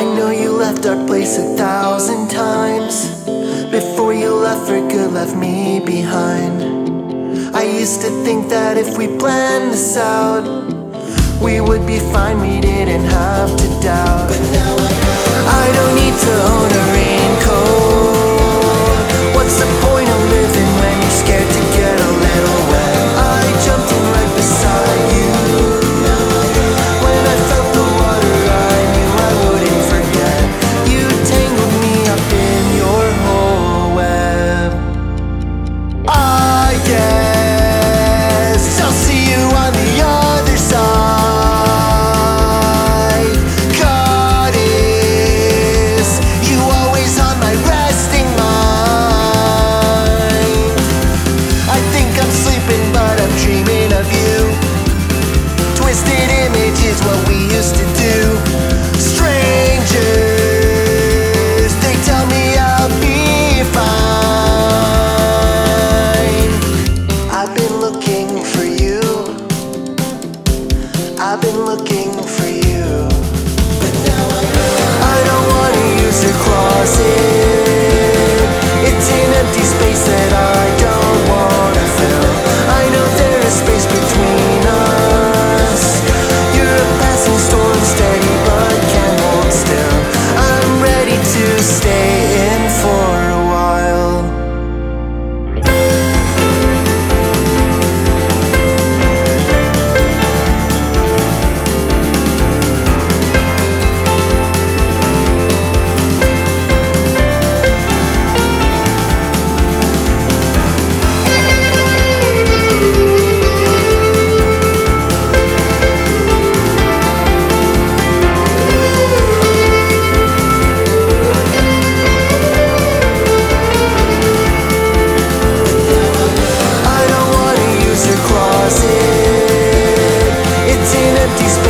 I know you left our place a thousand times. Before you left for good, left me behind. I used to think that if we planned this out We would be fine, we didn't have to doubt. But now I know. I don't need to own a stay. empty space.